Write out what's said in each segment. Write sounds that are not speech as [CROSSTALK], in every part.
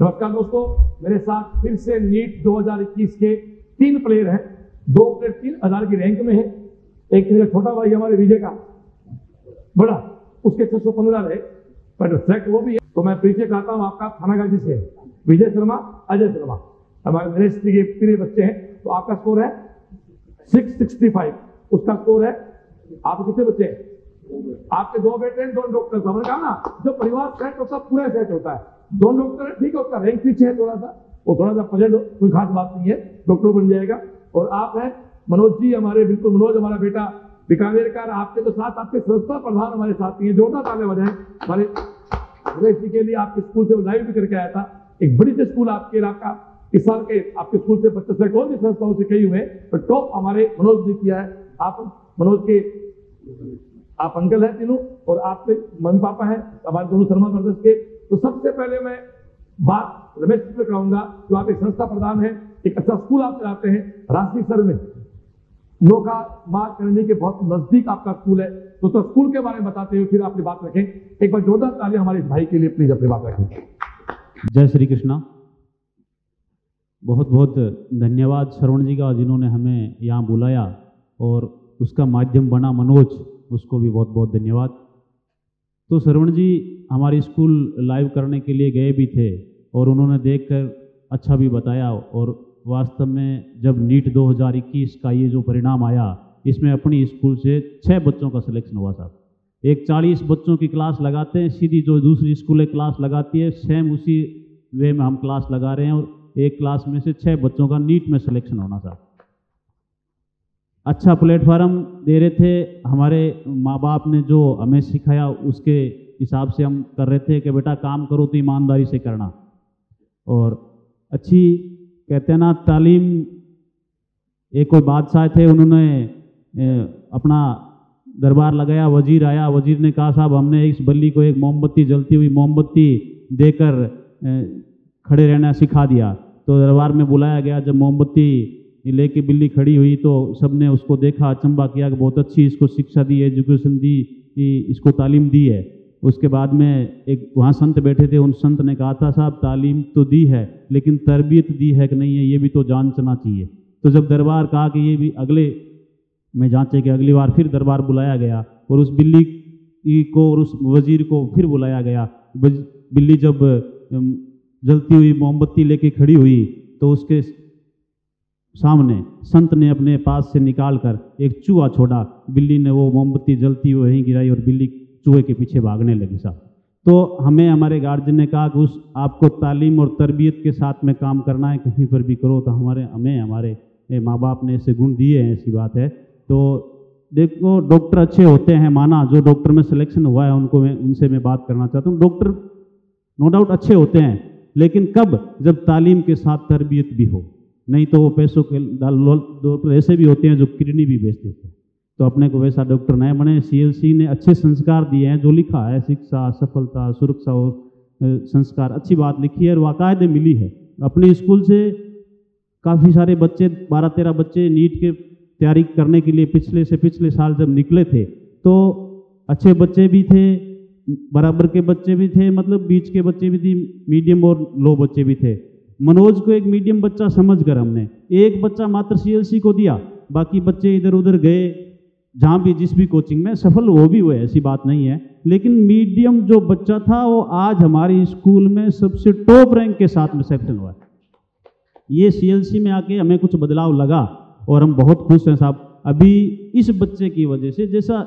नमस्कार दोस्तों, मेरे साथ फिर से नीट 2021 के तीन प्लेयर हैं। दो प्लेयर तीन हज़ार की रैंक में है। एक मेरा छोटा भाई हमारे विजय का। बड़ा, उसके 615 रहे। पर सेलेक्ट वो भी है। तो मैं पीछे कहता हूँ आपका थानागाजी से। विजय शर्मा, अजय शर्मा। हमारे नरेश जी के प्रिय बच्चे हैं। तो आपका स्कोर है 665 उसका स्कोर है, आप कितने बच्चे हैं? आपके दो बेटे हैं, दोनों डॉक्टर समझ कहा ना, जो परिवार सेट होता है, पूरा सेट होता है। दोनों डॉक्टर है, ठीक है उसका रैंक पीछे है थोड़ा सा। वो थोड़ा सा प्रेजेंट कोई खास बात नहीं है, डॉक्टर बन जाएगा। और आप हैं, मनोज जी हमारे, बिल्कुल मनोज हमारा बेटा बीकानेर का आपके तो साथ, आपके संस्था प्रधान हमारे साथी हैं जोरदार ताले बजाएँ हमारे सुरेश जी के लिए आपके स्कूल से लाइव भी करके आया था। एक बड़ी सी स्कूल आपके इलाका इस साल के, आपके स्कूल से बच्चे सेलेक्ट और संस्थाओं से कई हुए पर टॉप हमारे मनोज जी किया है। आप, मनोज के, आप अंकल हैं तीनों, और आपके मम्मी पापा हैं, हमारे दोनों शर्मा ब्रदर्स के। तो सबसे पहले मैं बात रमेश जी कराऊँगा जो आप एक संस्था प्रधान है एक अच्छा स्कूल आप चलाते हैं राशि सर में। नौका मार करने के बहुत नज़दीक आपका स्कूल है तो, तो स्कूल के बारे में बताते हुए फिर अपनी बात रखें। एक बार जोरदार तालियाँ हमारे भाई के लिए प्लीज़ अपनी बात रखें। जय श्री कृष्णा। बहुत बहुत धन्यवाद श्रवण जी का जिन्होंने हमें यहाँ बुलाया और उसका माध्यम बना मनोज उसको भी बहुत बहुत धन्यवाद। तो श्रवण जी हमारी स्कूल लाइव करने के लिए गए भी थे और उन्होंने देखकर अच्छा भी बताया और वास्तव में जब नीट 2021 का ये जो परिणाम आया, इसमें अपनी स्कूल से छः बच्चों का सिलेक्शन हुआ साहब। एक चालीस बच्चों की क्लास लगाते हैं, सीधी जो दूसरी स्कूलें क्लास लगाती है सेम उसी वे में हम क्लास लगा रहे हैं और एक क्लास में से छः बच्चों का नीट में सिलेक्शन होना साहब। अच्छा प्लेटफार्म दे रहे थे। हमारे माँ बाप ने जो हमें सिखाया, उसके हिसाब से हम कर रहे थे कि बेटा काम करो तो ईमानदारी से करना। और अच्छी, कहते हैं ना, तालीम एक कोई बादशाह थे, उन्होंने अपना दरबार लगाया, वज़ीर आया। वज़ीर ने कहा, साहब, हमने इस बल्ली को एक मोमबत्ती, जलती हुई मोमबत्ती देकर खड़े रहना सिखा दिया। तो दरबार में बुलाया गया। जब मोमबत्ती लेके बिल्ली खड़ी हुई तो सबने उसको देखा अचंबा किया कि बहुत अच्छी इसको शिक्षा दी एजुकेशन दी, कि इसको तालीम दी है। उसके बाद में एक वहाँ संत बैठे थे, उन संत ने कहा था साहब, तालीम तो दी है, लेकिन तरबियत दी है कि नहीं है, ये भी तो जांचना चाहिए। तो जब दरबार कहा कि ये भी अगले, में जांचे कि अगली बार फिर दरबार बुलाया गया और उस बिल्ली को और उस वज़ीर को फिर बुलाया गया। बिल्ली जब जलती हुई मोमबत्ती लेके खड़ी हुई तो उसके सामने संत ने अपने पास से निकाल कर एक चूहा छोड़ा। बिल्ली ने वो मोमबत्ती जलती हुई वहीं गिराई और बिल्ली चूहे के पीछे भागने लगी साहब। तो हमें हमारे गार्जियन ने कहा कि उस आपको तालीम और तरबियत के साथ में काम करना है, कहीं पर भी करो तो हमारे, हमें, हमारे माँ बाप ने ऐसे गुण दिए हैं, ऐसी बात है। तो देखो, डॉक्टर अच्छे होते हैं, माना जो डॉक्टर में सिलेक्शन हुआ है, उनको मैं, उनसे मैं बात करना चाहता हूँ। डॉक्टर नो डाउट अच्छे होते हैं, लेकिन कब? जब तालीम के साथ तरबियत भी हो। नहीं तो वो पैसों के डॉक्टर ऐसे भी होते हैं जो किडनी भी बेच देते हैं। तो अपने को वैसा डॉक्टर नए बने सीएलसी ने अच्छे संस्कार दिए हैं, जो लिखा है, शिक्षा, सफलता, सुरक्षा और संस्कार। अच्छी बात लिखी है और वाकायदे मिली है। अपने स्कूल से काफ़ी सारे बच्चे, बारह तेरह बच्चे नीट के तैयारी करने के लिए पिछले से पिछले साल जब निकले थे तो अच्छे बच्चे भी थे, बराबर के बच्चे भी थे मतलब बीच के बच्चे भी थे, मीडियम और लो बच्चे भी थे। मनोज को एक मीडियम बच्चा समझ कर हमने। एक बच्चा मात्र सीएलसी को दिया, बाकी बच्चे इधर उधर गए। जहाँ भी जिस भी कोचिंग में सफल, वो भी हुए ऐसी बात नहीं है। लेकिन मीडियम जो बच्चा था, वो आज हमारे स्कूल में सबसे टॉप रैंक के साथ में सेलेक्शन हुआ। ये सीएलसी में आके हमें कुछ बदलाव लगा और हम बहुत खुश हैं साहब। अभी इस बच्चे की वजह से, जैसा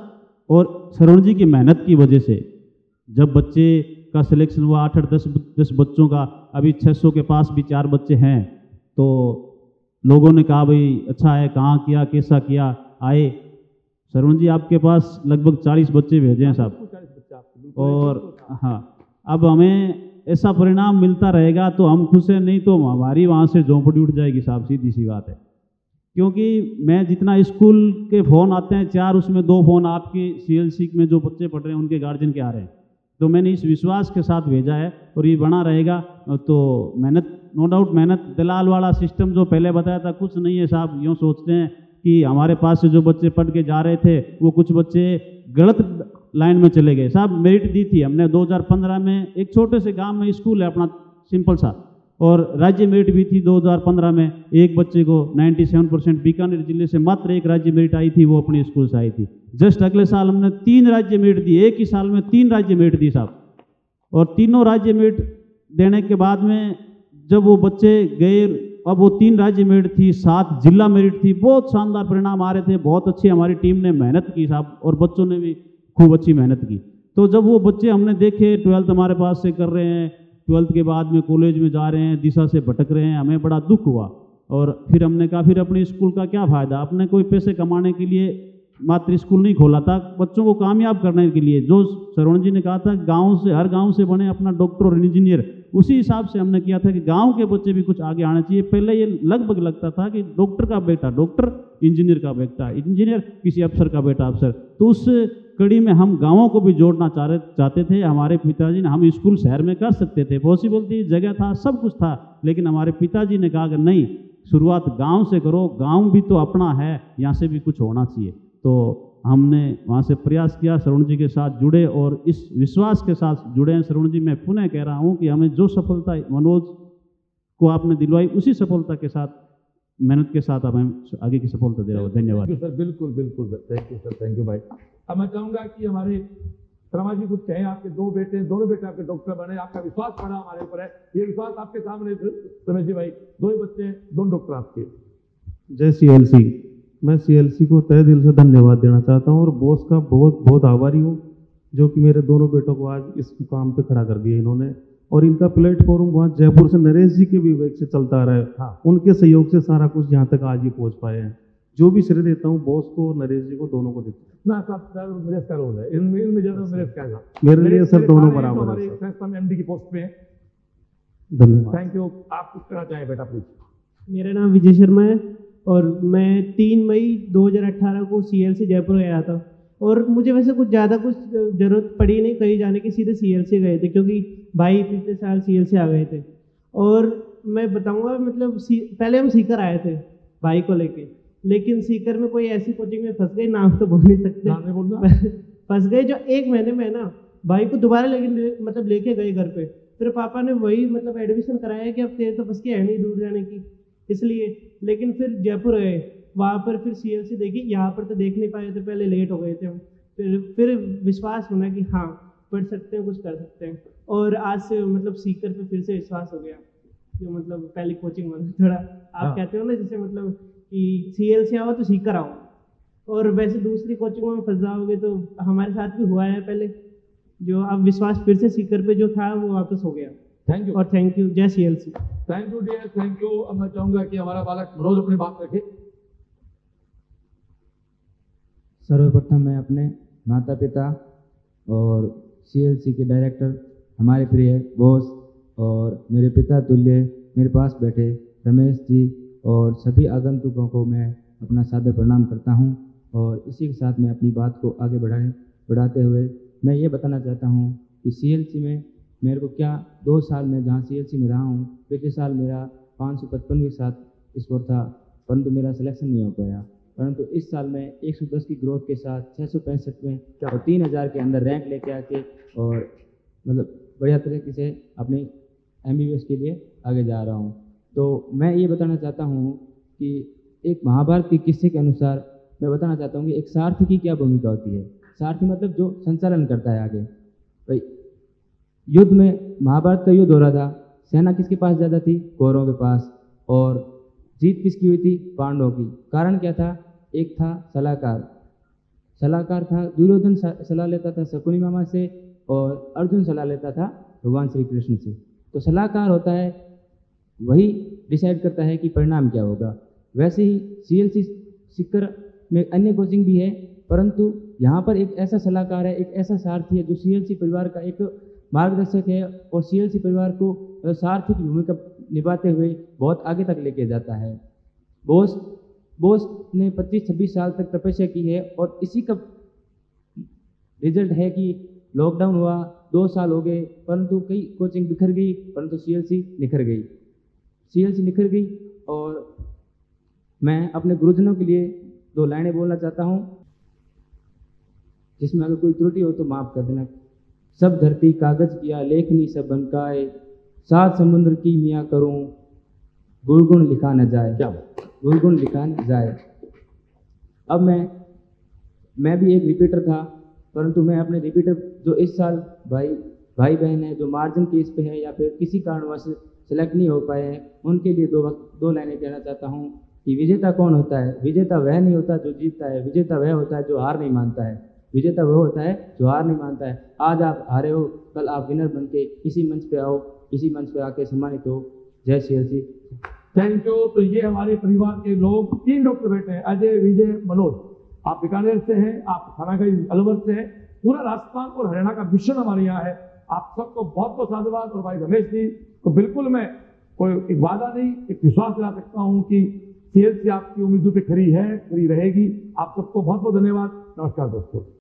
और सरवण जी की मेहनत की वजह से जब बच्चे का सिलेक्शन हुआ, आठ आठ, दस दस बच्चों का, अभी 600 के पास भी चार बच्चे हैं तो लोगों ने कहा, भाई अच्छा है, कहाँ किया, कैसा किया, आए। सरवण जी, आपके पास लगभग चालीस बच्चे भेजे हैं साहब। और हाँ अब हमें ऐसा परिणाम मिलता रहेगा तो हम खुश हैं, नहीं तो हमारी वहाँ से झोंपड़ी उठ जाएगी साहब, सीधी सी बात है। क्योंकि मैं जितना स्कूल के फ़ोन आते हैं, चार उसमें दो फ़ोन आपके सीएलसी में जो बच्चे पढ़ रहे हैं, उनके गार्जियन के आ रहे हैं। तो मैंने इस विश्वास के साथ भेजा है और ये बना रहेगा। तो मेहनत नो डाउट मेहनत, दलाल वाला सिस्टम जो पहले बताया था, कुछ नहीं है साहब। यूँ सोचते हैं कि हमारे पास से जो बच्चे पढ़ के जा रहे थे, वो कुछ बच्चे गलत लाइन में चले गए। साहब, मेरिट दी थी हमने 2015 में। एक छोटे से गाँव में स्कूल है अपना, सिंपल सा। और राज्य मेरिट भी थी 2015 में। एक बच्चे को 97 परसेंट बीकानेर ज़िले से मात्र एक राज्य मेरिट आई थी, वो अपने स्कूल से आई थी। जस्ट अगले साल हमने तीन राज्य मेरिट दी एक ही साल में तीन राज्य मेरिट दी साहब। और तीनों राज्य मेरिट देने के बाद में जब वो बच्चे गए, अब वो तीन राज्य मेरिट थी, सात जिला मेरिट थी। बहुत शानदार परिणाम आ रहे थे। बहुत अच्छी हमारी टीम ने मेहनत की साहब, और बच्चों ने भी खूब अच्छी मेहनत की। तो जब वो बच्चे हमने देखे, ट्वेल्थ हमारे पास से कर रहे हैं ट्वेल्थ के बाद में कॉलेज में जा रहे हैं, दिशा से भटक रहे हैं, हमें बड़ा दुख हुआ। और फिर हमने कहा, फिर अपने स्कूल का क्या फ़ायदा? अपने कोई पैसे कमाने के लिए मात्र स्कूल नहीं खोला था। बच्चों को कामयाब करने के लिए। जो सरवण जी ने कहा था, गाँव से, हर गाँव से बने अपना डॉक्टर और इंजीनियर। उसी हिसाब से हमने किया था कि गाँव के बच्चे भी कुछ आगे आना चाहिए। पहले ये लगभग लगता था कि डॉक्टर का बेटा, डॉक्टर इंजीनियर का बेटा इंजीनियर किसी अफसर का बेटा, अफसर। तो उस कड़ी में हम गाँवों को भी जोड़ना चाह चाहते थे, हमारे पिताजी ने, हम स्कूल शहर में कर सकते थे पॉसिबल थी, जगह था, सब कुछ था, लेकिन हमारे पिताजी ने कहा कि नहीं, शुरुआत गाँव से करो, गाँव भी तो अपना है, यहाँ से भी कुछ होना चाहिए। तो हमने वहाँ से प्रयास किया श्रवण जी के साथ जुड़े और इस विश्वास के साथ जुड़े हैं। श्रवण जी, मैं पुनः कह रहा हूँ कि हमें जो सफलता, मनोज को आपने दिलवाई, उसी सफलता के साथ मेहनत के साथ हमें आगे की सफलता दे रहा हूँ। धन्यवाद। सर बिल्कुल बिल्कुल sir thank you sir thank you भाई अब मैं चाहूँगा कि हमारे शर्मा जी कुछ कहें। आपके दो बेटे दोनों बेटे आपके डॉक्टर बने। आपका विश्वास बढ़ा हमारे ऊपर है। ये विश्वास आपके सामने रमेश जी भाई। दो ही बच्चे हैं दोनों डॉक्टर आपके। जय सी एल सी मैं सी एल सी को तय दिल से धन्यवाद देना चाहता हूँ और बॉस का बहुत बहुत आभारी हूँ जो कि मेरे दोनों बेटों को आज इस मुकाम पे खड़ा कर दिया इन्होंने। और इनका प्लेटफॉर्म वहाँ जयपुर से नरेश जी के विवेक से चलता रहा है। हाँ। उनके सहयोग से सारा कुछ यहाँ तक आज ये पहुँच पाए हैं। जो भी श्रेय देता हूँ बॉस को नरेश जी को दोनों को देता हूँ। ना साहब सर नरेश का रोल है इनमें इनमें ज़्यादा नरेश का मेरे लिए सर दोनों बराबर है संस्था में एमडी की पोस्ट पे हैं। धन्यवाद। थैंक यू आप कुछ कहना चाहें बेटा प्लीज़ मेरा नाम विजय शर्मा है और मैं तीन मई 2018 को सीएल से जयपुर गया था। और मुझे वैसे कुछ ज़्यादा कुछ ज़रूरत पड़ी नहीं कहीं जाने की सीधे सीएल से गए थे क्योंकि भाई पिछले साल सीएल से आ गए थे। और मैं बताऊँगा मतलब सी, पहले हम सीकर आए थे भाई को लेके लेकिन सीकर में कोई ऐसी कोचिंग में फंस गई नाम तो बोल नहीं सकते। [LAUGHS] फंस गए जो एक महीने में ना भाई को दोबारा लेकिन मतलब लेके गए घर पे। फिर पापा ने वही मतलब एडमिशन कराया कि अब तेरे तो बस की है नहीं दूर जाने की इसलिए। लेकिन फिर जयपुर गए वहाँ पर फिर सीएलसी देखी यहाँ पर तो देख नहीं पाए थे पहले लेट हो गए थे हम। फिर फिर विश्वास होना कि हाँ पढ़ सकते हैं कुछ कर सकते हैं। और आज से मतलब सीकर पे फिर से विश्वास हो गया जो मतलब पहली कोचिंग में थोड़ा आप हाँ। कहते हो ना जैसे मतलब कि सी एल से आओ तो सीकर आओ। और वैसे दूसरी कोचिंगों में फंस जाओगे तो हमारे साथ भी हुआ है पहले। जो अब विश्वास फिर से सीकर पे जो था वो वापस हो गया। थैंक यू और थैंक यू जय C L C thank you dear thank you अब मैं चाहूँगा कि हमारा बालक मनोज अपनी बात रखे। सर्वप्रथम मैं अपने माता पिता और सीएलसी के डायरेक्टर हमारे प्रिय बॉस और मेरे पिता तुल्य, मेरे पास बैठे रमेश जी और सभी आगंतुकों को मैं अपना सादर प्रणाम करता हूँ और इसी के साथ मैं अपनी बात को आगे बढ़ाए, बढ़ाते हुए मैं ये बताना चाहता हूँ कि सीएलसी में मेरे को क्या दो साल में जहाँ सीएलसी में रहा हूँ, पिछले साल मेरा पाँच सौ पचपन के साथ स्कोर था, परंतु मेरा सिलेक्शन नहीं हो पाया। परंतु इस साल में 110 की ग्रोथ के साथ छः सौ पैंसठ में और तीन हज़ार के अंदर रैंक लेके आके और मतलब बढ़िया तरीके से अपनी एम के लिए आगे जा रहा हूँ। तो मैं ये बताना चाहता हूँ कि एक महाभारत के किस्से के अनुसार मैं बताना चाहता हूँ कि एक सारथी की क्या भूमिका होती है? सारथी मतलब जो संचालन करता है आगे। भाई, युद्ध में महाभारत का युद्ध हो रहा था। सेना किसके पास ज़्यादा थी? कौरवों के पास। और जीत किसकी हुई थी? पांडवों की। कारण क्या था? एक था सलाहकार। सलाहकार था दुर्योधन सलाह लेता था शकुनी मामा से और अर्जुन सलाह लेता था भगवान श्री कृष्ण से। तो सलाहकार होता है, वही डिसाइड करता है कि परिणाम क्या होगा। वैसे ही सी एल सी सिक्कर में अन्य कोचिंग भी है, परंतु यहाँ पर एक ऐसा सलाहकार है, एक ऐसा सारथी है जो सी परिवार का एक मार्गदर्शक है और सी एल सी परिवार को सारथी की भूमिका निभाते हुए बहुत आगे तक लेके जाता है। बोस बोस ने 25-26 साल तक तपस्या की है और इसी का रिज़ल्ट है कि लॉकडाउन हुआ, दो साल हो गए, परंतु कई कोचिंग बिखर गई, परंतु सीएलसी निखर गई। सीएलसी निखर गई और मैं अपने गुरुजनों के लिए दो लाइनें बोलना चाहता हूँ, जिसमें अगर कोई त्रुटि हो तो माफ़ कर देना। सब धरती कागज़ किया लेखनी सब बनकाए। सात समुद्र की मियाँ करूँ गुणगुण लिखा न जाए। क्या बात? गुणगुण लिखा न जाए। अब मैं मैं भी एक रिपीटर था परंतु मैं अपने रिपीटर जो इस साल भाई भाई बहन है जो मार्जिन केस पे है या फिर किसी कारणवश सेलेक्ट नहीं हो पाए हैं उनके लिए दो वक्त दो लाइनें कहना चाहता हूँ कि विजेता कौन होता है? विजेता वह नहीं होता जो जीतता है विजेता वह होता है जो हार नहीं मानता है। विजेता वह होता है जो हार नहीं मानता है। आज आप हारे हो कल आप विनर बन के इसी मंच पे आओ। इसी मंच पे आके सम्मानित हो। जय श्री हरि थैंक यू तो ये हमारे परिवार के लोग, तीन डॉक्टर बैठे हैं, अजय, विजय, मनोज। आप बीकानेर से हैं, आप थानागढ़ अलवर से हैं। पूरा राजस्थान और हरियाणा का मिशन हमारे यहाँ है। आप सबको बहुत बहुत साधुवाद और भाई रमेश जी को बिल्कुल मैं कोई एक वादा नहीं, एक विश्वास दिला सकता हूँ कि सीएलसी आपकी उम्मीदों पे खरी है, खरी रहेगी। आप सबको बहुत बहुत धन्यवाद। नमस्कार दोस्तों।